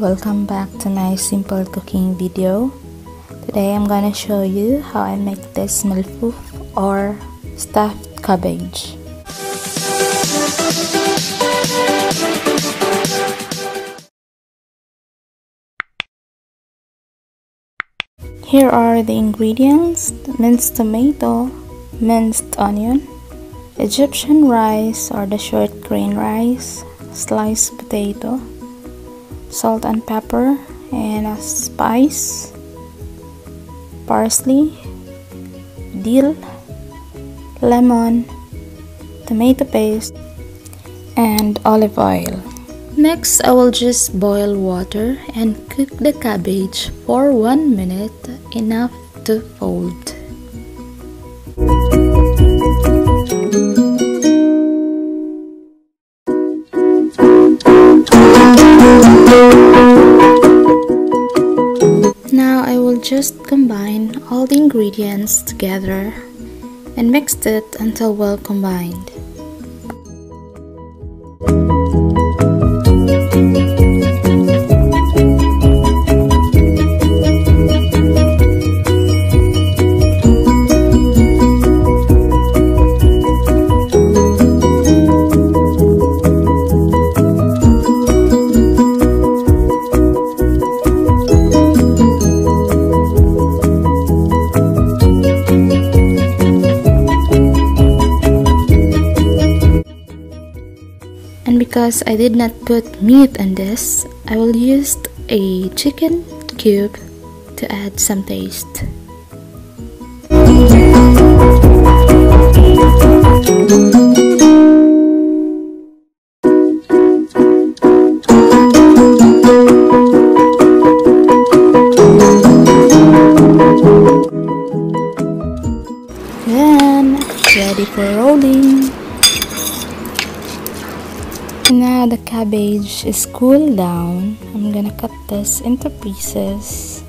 welcome back to my simple cooking video. Today I'm gonna show you how I make this malfouf or stuffed cabbage. Here are the ingredients minced tomato, minced onion, Egyptian rice or the short grain rice, sliced potato, salt and pepper, and a spice, parsley, dill, lemon, tomato paste, and olive oil. Next, I will just boil water and cook the cabbage for 1 minute, enough to fold. Now I will just combine all the ingredients together and mix it until well combined. Because I did not put meat in this, I will use a chicken cube to add some taste. Then, ready for rolling. Now the cabbage is cooled down. I'm gonna cut this into pieces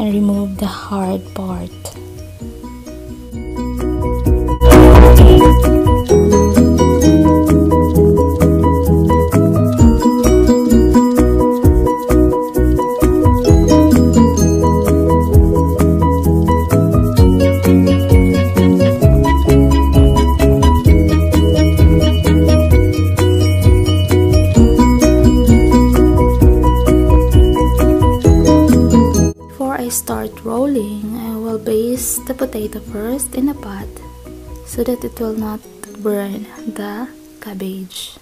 and remove the hard part. Start rolling, I will baste the potato first in a pot so that it will not burn the cabbage.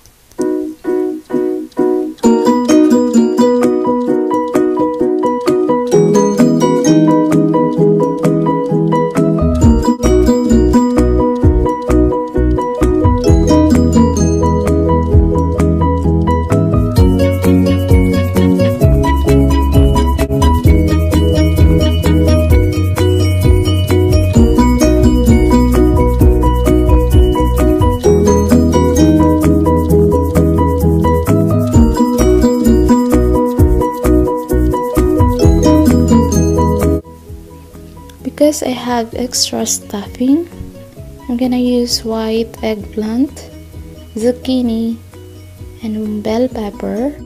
Because I have extra stuffing, I'm gonna use white eggplant, zucchini, and bell pepper.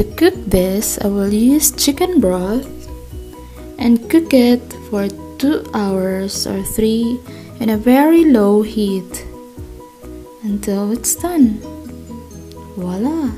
To cook this, I will use chicken broth and cook it for 2 hours or 3 in a very low heat until it's done. Voila!